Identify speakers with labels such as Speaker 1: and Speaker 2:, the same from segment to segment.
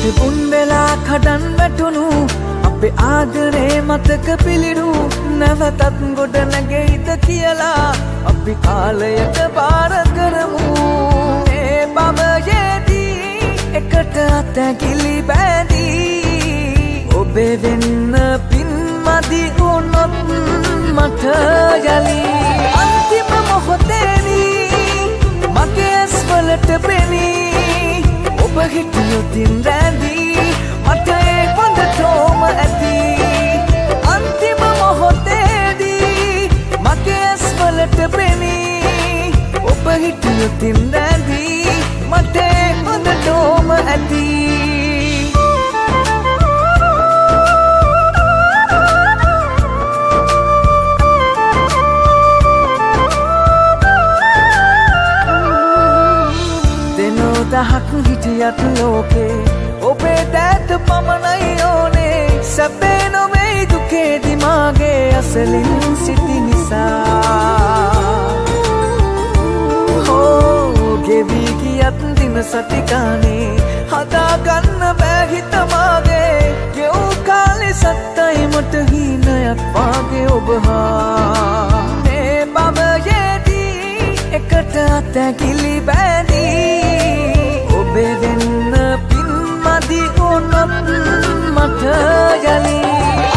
Speaker 1: නොතිබුන් වෙලා කඩන් වැටුණු අපේ ආදරේ මතක පිළිරු නැවතත් ගොඩ නැගෙයිද කියලා. අපි කාලයට බාර කරමු. ඒ බවයේදී එකට අතැකිලි බෑදී ඔබේ වෙන්න පින් මදි වුණොත් මට යලී අන්තිම මොහොතේදී මගේ ඇස්වලට පෙනී ඔබ හිටියොතින් රැඳී හිටියොතින් රැඳී මට ඒ හොඳටෝම ඇති දෙනෝ දහක් හිටියත් ලෝකේ ඔබේ දෑත පමණයි ඕනේ සැපේ නොවෙයි දුකේදි මාගේ අසලින් සිටි ගියත් දින සතිකානේ හදාගන්න බෑහිතමාගේ ගෙව් කාලෙ සත්තයි මට හීනයක් වාගේ ඔබහා. මේ බවයේදී එකට අතැකිලි බෑදී ඔබේ වෙන්න පින් මදි වුණොත් මට යලී.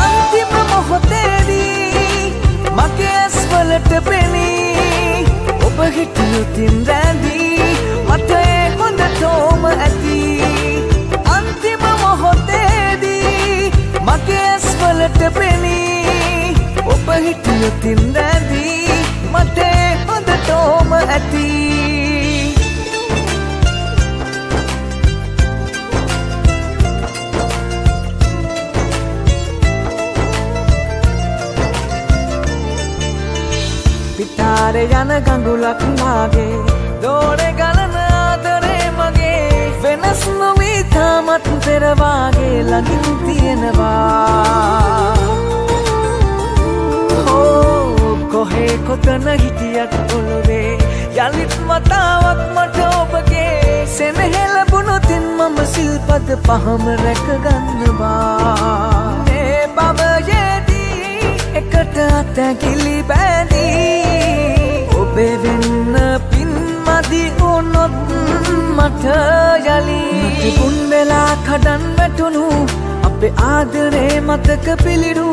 Speaker 1: අන්තිම මොහොතේදී මගේ ඇස්වලට පෙනී. ඔබ හිටියුතින් රැඳී මගේ ඇස්වලට පෙනී. ඔබ හිටියුතින් රැඳී මට ඒ හොඳටෝම ඇති. පිටාර යන ගඟුලක් මාගේ දෝඩ ගලන ආදරේ මගේ. වෙනස් නොවී තාමත් පෙරවාගේ ළඟින් තියෙනවා. හෝ කොහේ කොතන හිටියත් ඔළුවේ යළිත් මතාවක් මට ඔබගේ සෙනහෙලබුණුතින් මම සිල්පද පහම රැකගන්නවා ඒ බවයේදී එකට අතැකිලි බෑදී ඔබේ වෙන්න පින් මදි වුණොත් මට යලී තිබුන් වෙලා කඩන් වැටුණු. අපේ ආදරේ මතක පිළිරු.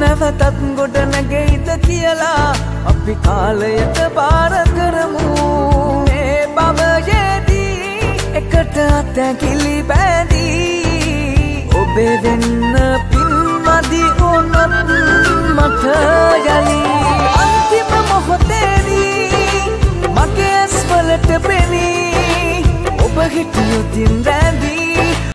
Speaker 1: නැවතත් ගොඩ නැගෙයිද කියලා අපි කාලයට බාර කරමු. මේ බවයේදී එකට අතැකිලි බෑදී ඔබේ වෙන්න පින් මදි වුණොත් මට යලී මොහොතේදී මගේ